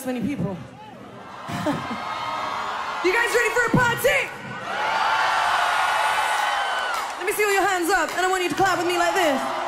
this many people. you guys ready for a party? Let me see all your hands up, and I want you to clap with me like this.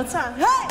what's up? Hey!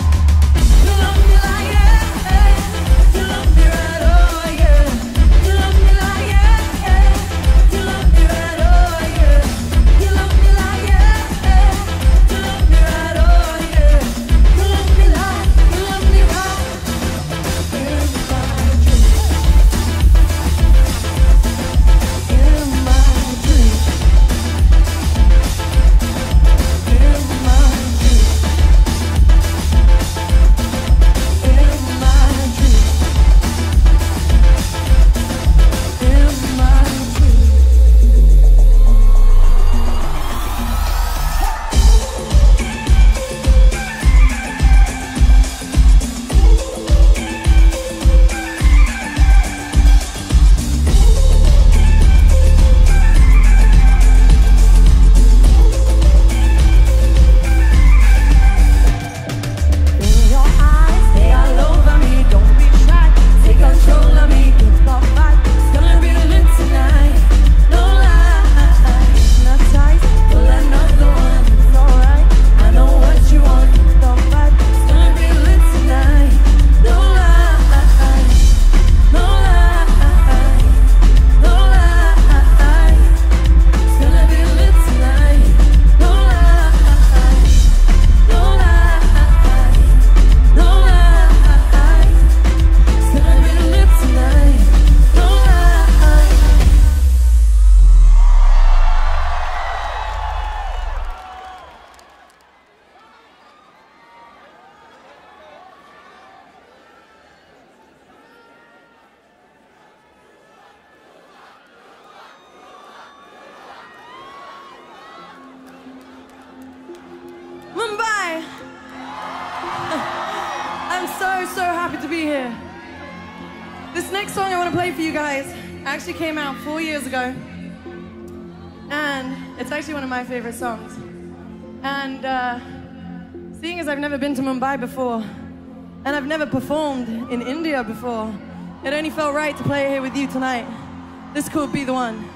be here. This next song I want to play for you guys actually came out four years ago. And it's actually one of my favorite songs. And uh, seeing as I've never been to Mumbai before, and I've never performed in India before, it only felt right to play here with you tonight. This could be the one.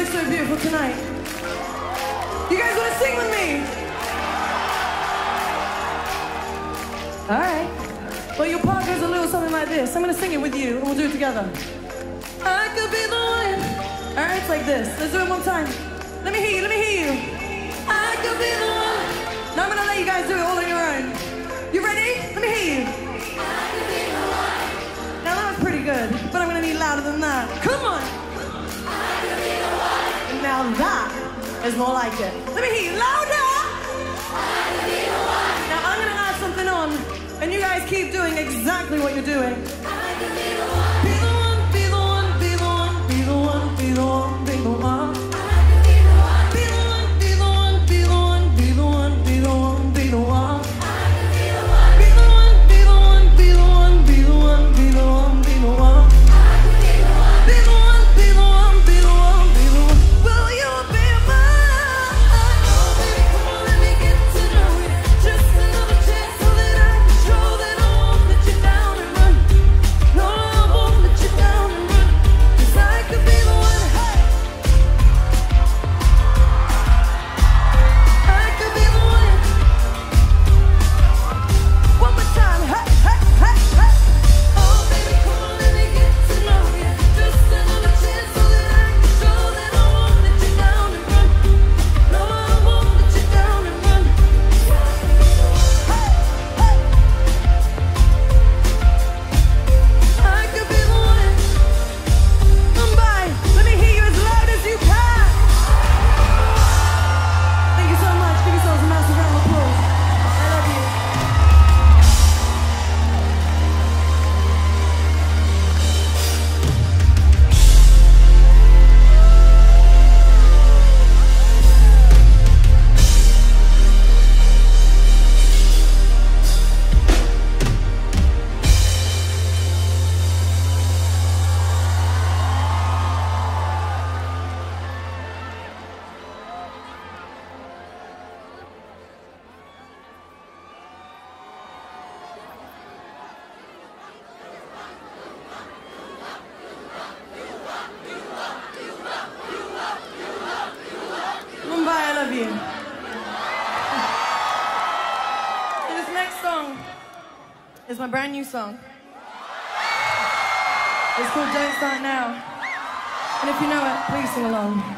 Look so beautiful tonight. You guys want to sing with me? All right. Well, your part goes a little something like this. I'm going to sing it with you, and we'll do it together. I could be the one. All right, it's like this. Let's do it one time. Let me hear you. Let me hear you. I could be the one. Now I'm going to let you guys do it all on your own. You ready? Let me hear you. Now that is more like it. Let me hear you louder. Now I'm gonna add something on, and you guys keep doing exactly what you're doing. Be the one, be the one, be the one, be the one, be the one, be the one. Brand new song. It's called Don't Start Now. And if you know it, please sing along.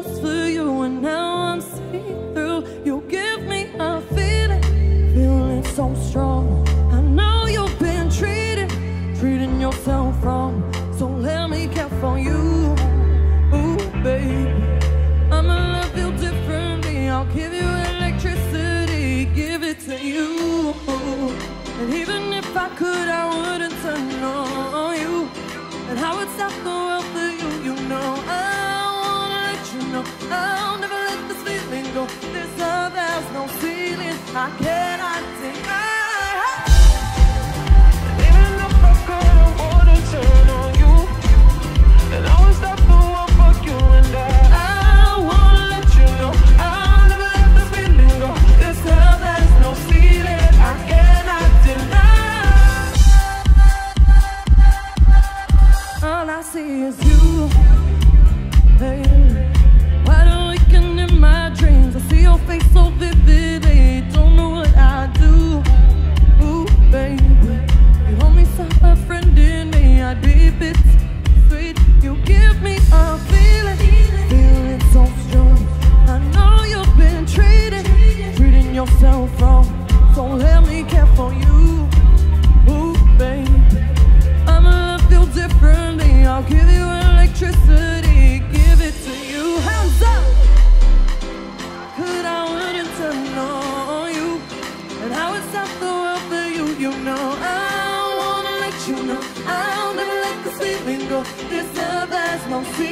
Up Yeah.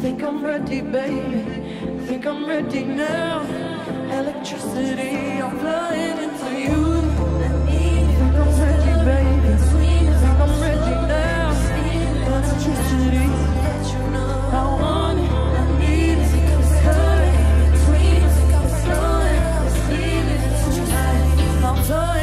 think I'm ready, baby. Think I'm ready now. Electricity, I'm flying into you. Think I'm ready, baby. Think I'm ready now. Electricity, I want it. I flowing.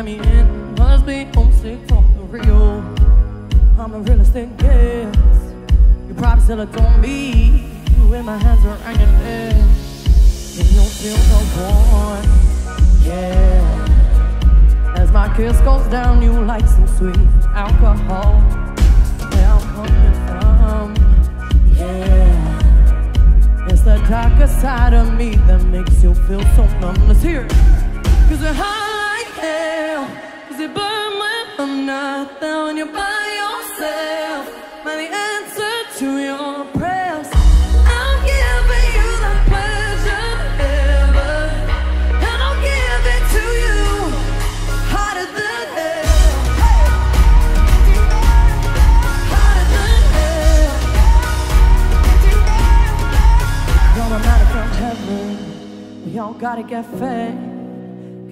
I mean. We all gotta get fed.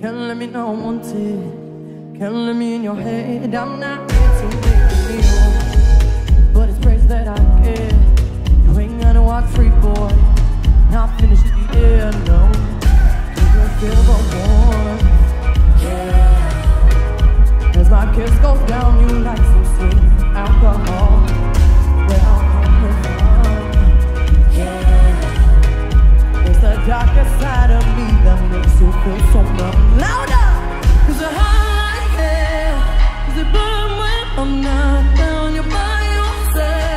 Can't let me know I'm wanted. Can't let me in your head. I'm not here to make a. But it's praise that I get. You ain't gonna walk free, boy. Not finished the year, no. You'll feel the warmth. Yeah. As my kiss goes down, you like some sweet alcohol. darker side of me that makes you feel so numb. Louder! Cause I hide, yeah. Cause it burn when I'm not down, you're by yourself.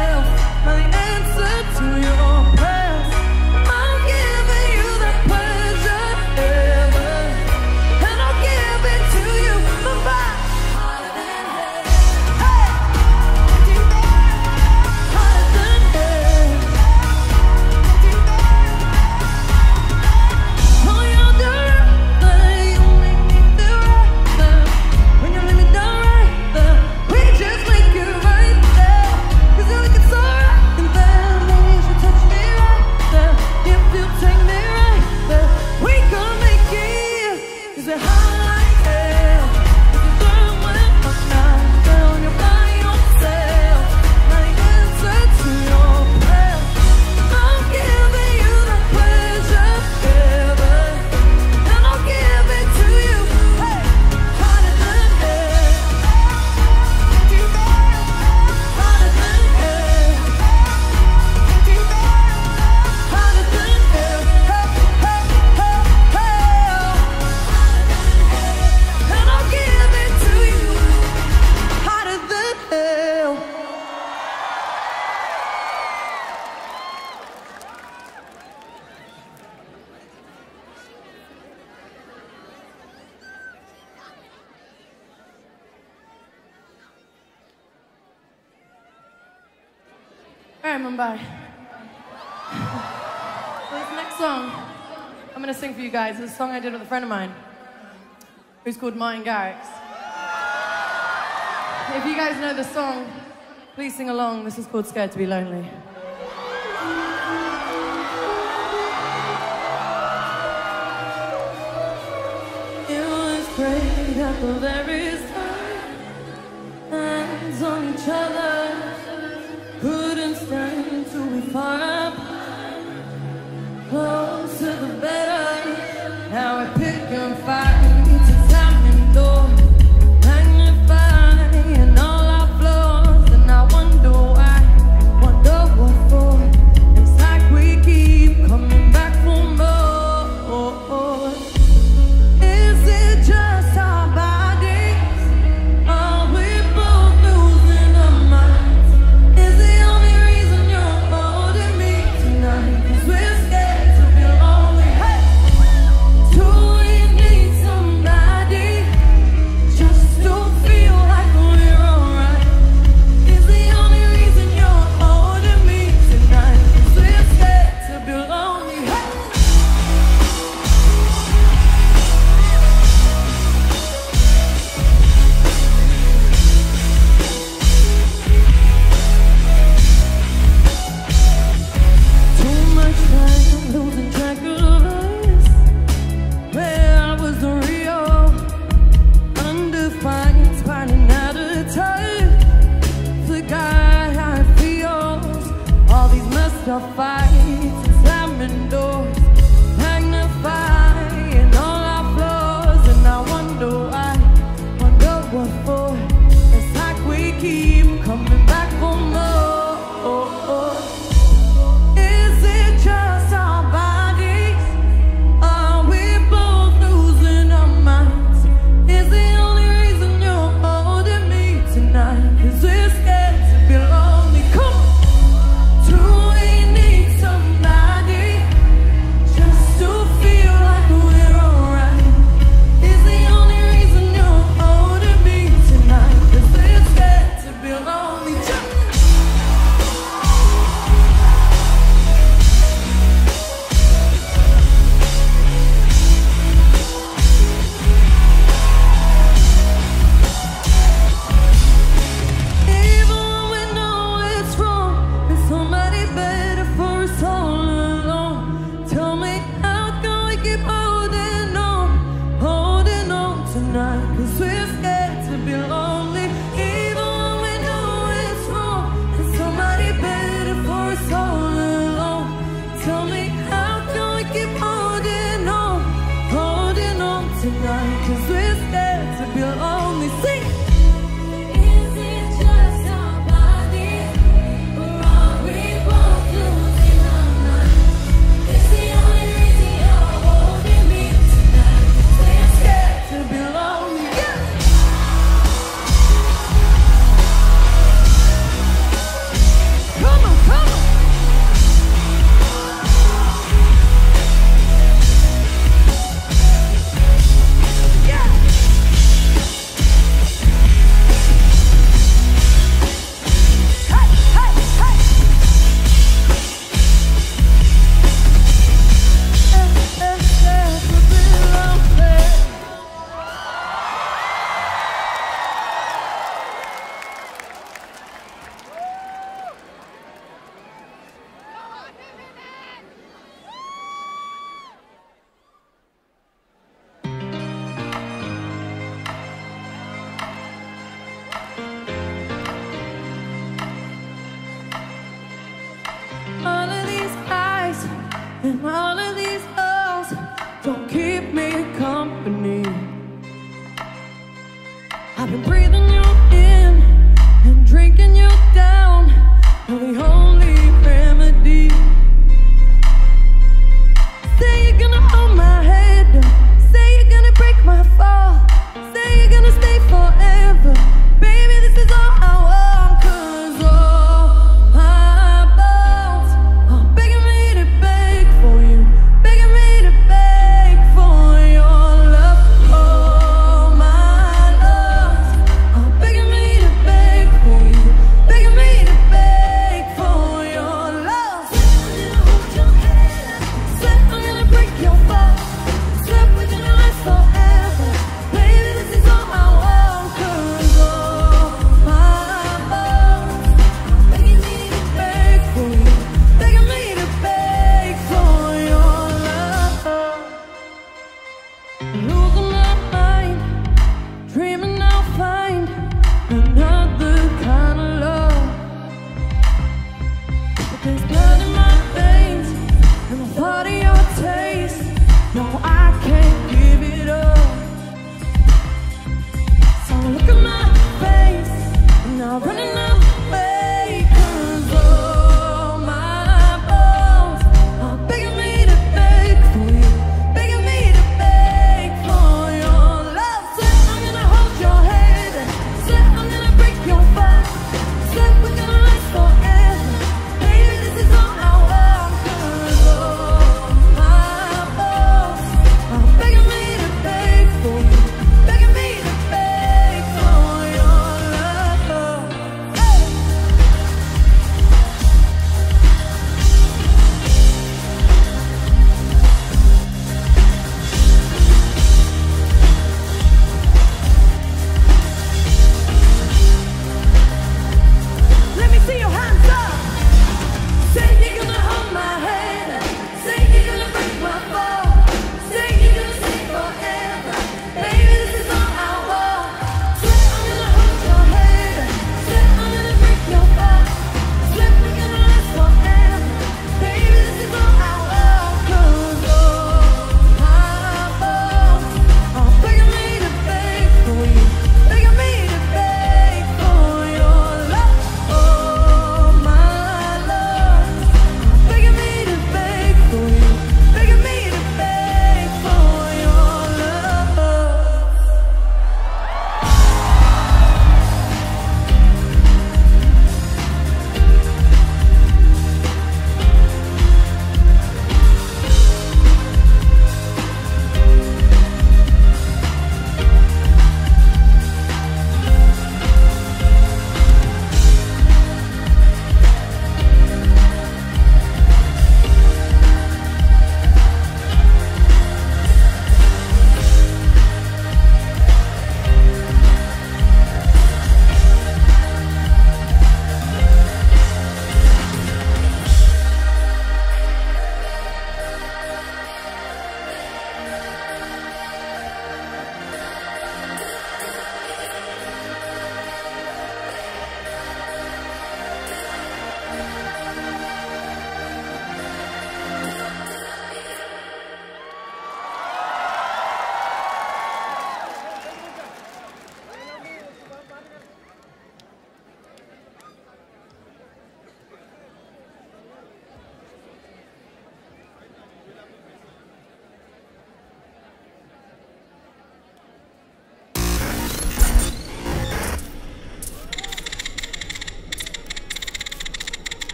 Mumbai. so this next song I'm going to sing for you guys is a song I did with a friend of mine who's called Martin Garrix. If you guys know the song, please sing along. This is called Scared to Be Lonely. At the very start, hands on each other. Who till we find closer the better. Now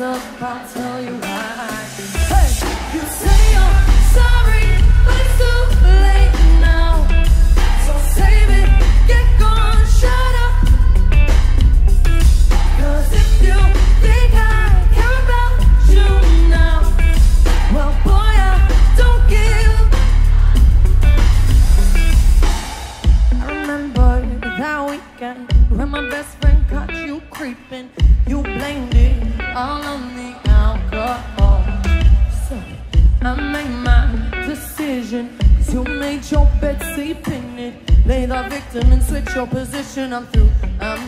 up. I'll tell you why. Hey, you say you're position. I'm through, I'm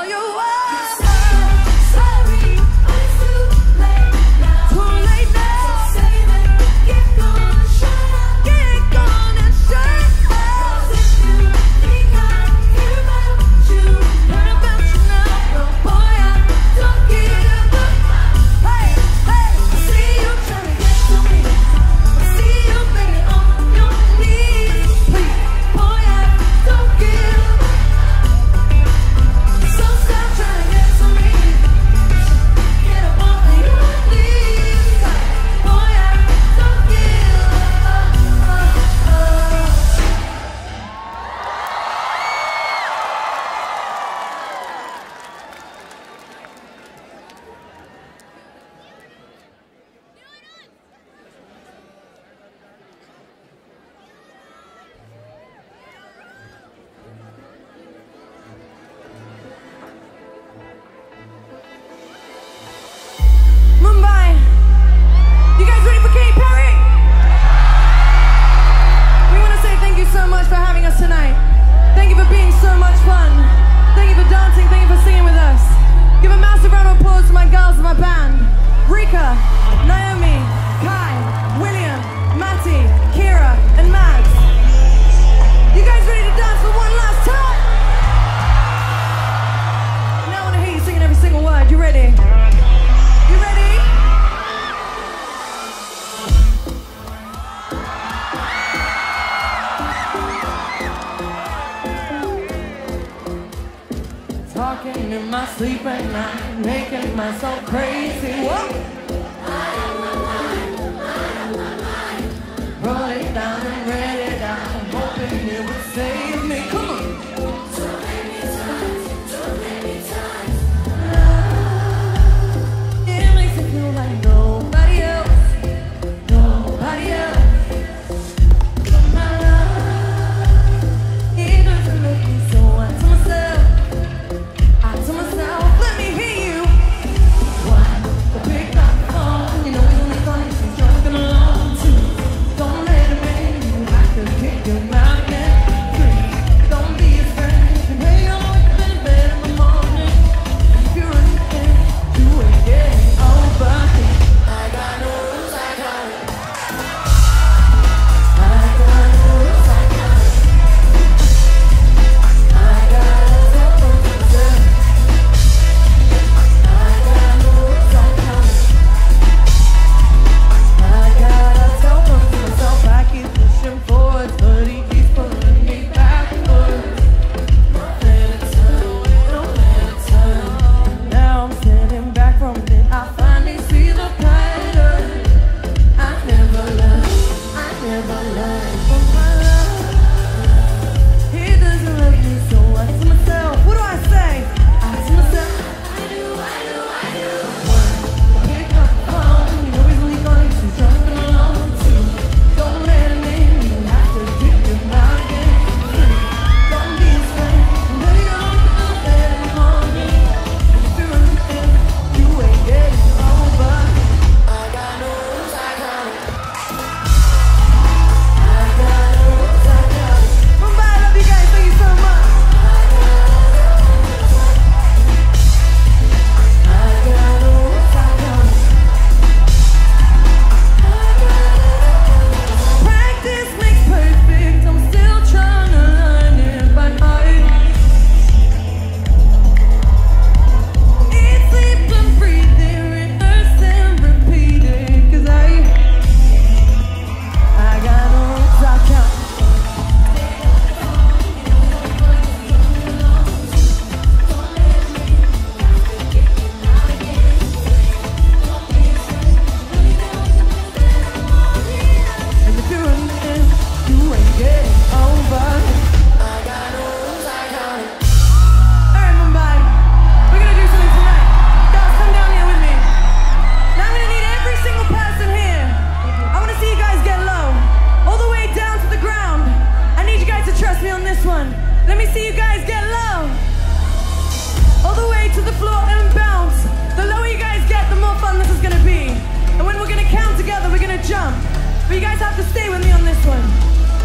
But you guys have to stay with me on this one.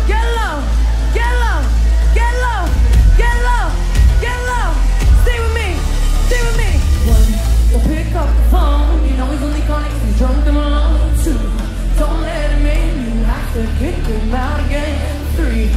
Get low, get low, get low, get low, get low. Stay with me, stay with me. One, don't pick up the phone. You know he's only calling 'cause he's drunk and alone. Two, don't let him in. You have to kick him out again. Three,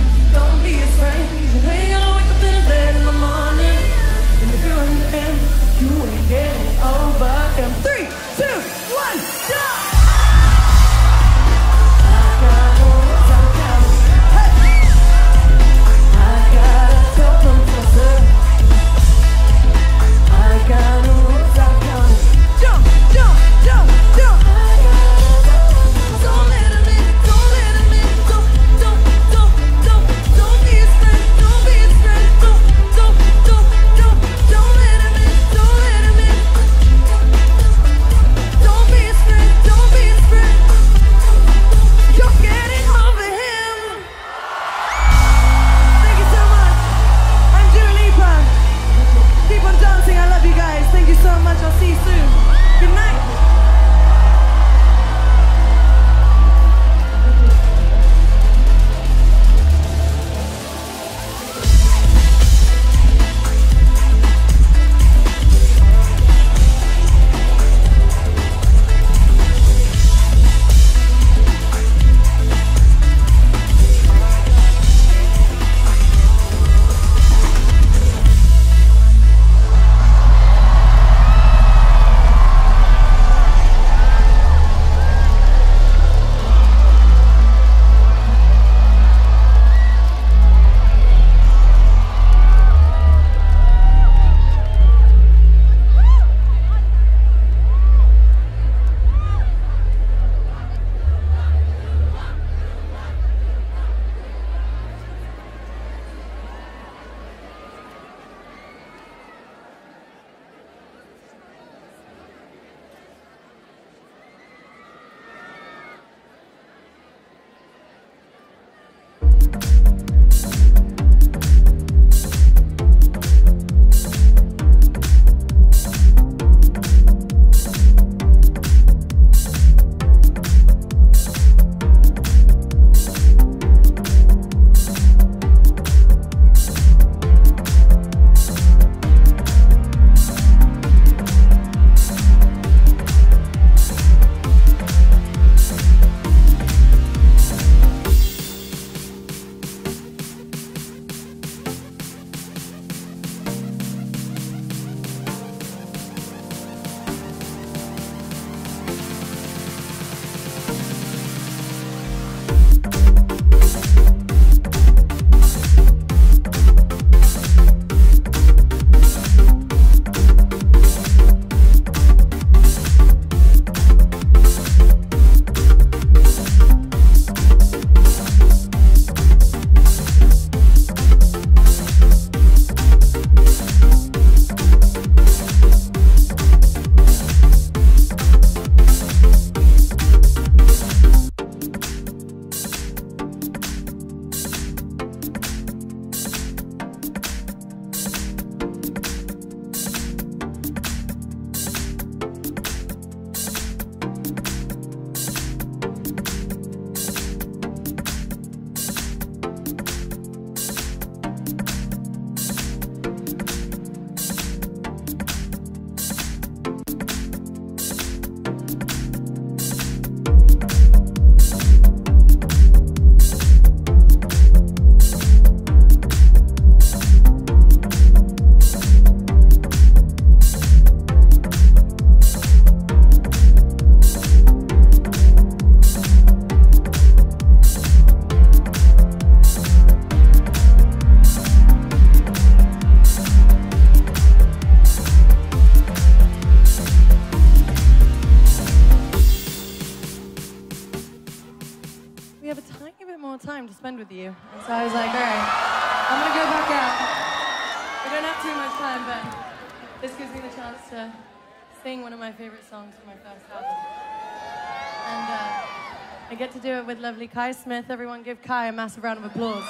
currently Kai Smith. Everyone give Kai a massive round of applause.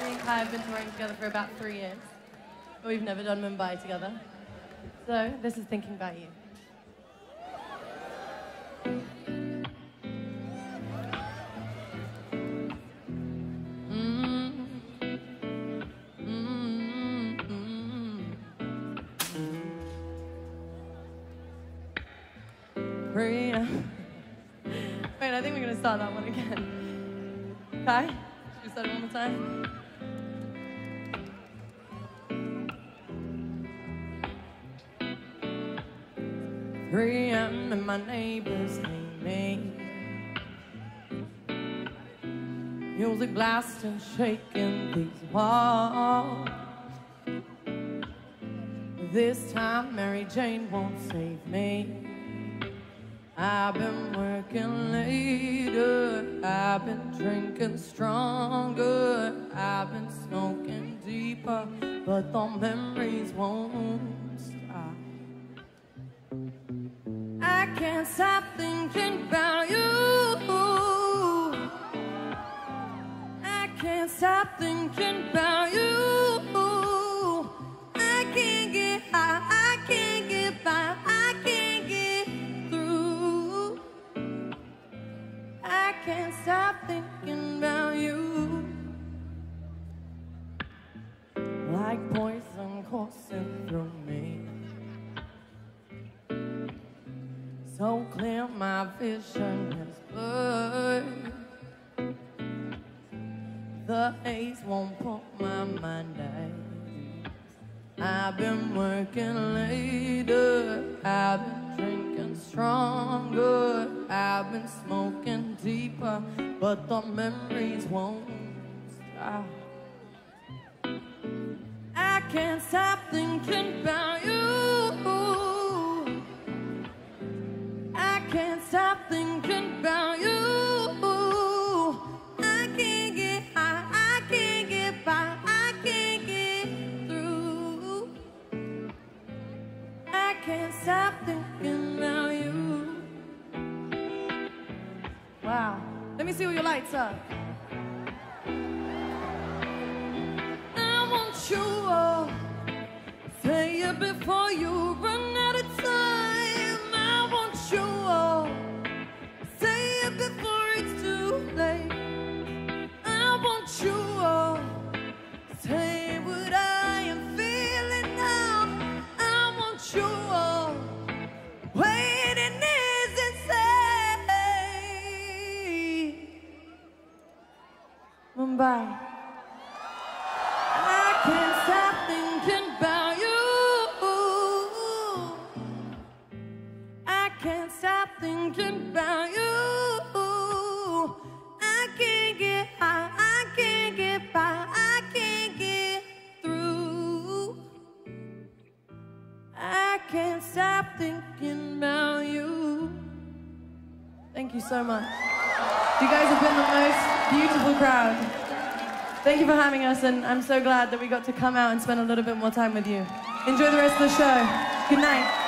Me and Kai have been touring together for about three years. But we've never done Mumbai together. So this is Thinking About You. Mm-hmm. Mm-hmm. Mm-hmm. Maria. I think we're gonna start that one again. Okay? Should we start it one more time? Three a.m. and my neighbors hate me. Music blasting, shaking these walls. This time Mary Jane won't save me. I've been working later, I've been drinking stronger, I've been smoking deeper, but the memories won't stop. I can't stop thinking about you. I can't stop thinking about but the memories won't stop. I can't stop thinking about you. I can't stop thinking about you. I can't get high, I can't get by, I can't get through. I can't stop thinking about you. Wow. Let me see what your lights are. I want you all. Say it before you run Mumbai. I can't stop thinking about you. I can't stop thinking about you. I can't get high, I can't get by, I can't get through. I can't stop thinking about you. Thank you so much. You guys have been the most beautiful crowd. Thank you for having us, and I'm so glad that we got to come out and spend a little bit more time with you. Enjoy the rest of the show. Good night.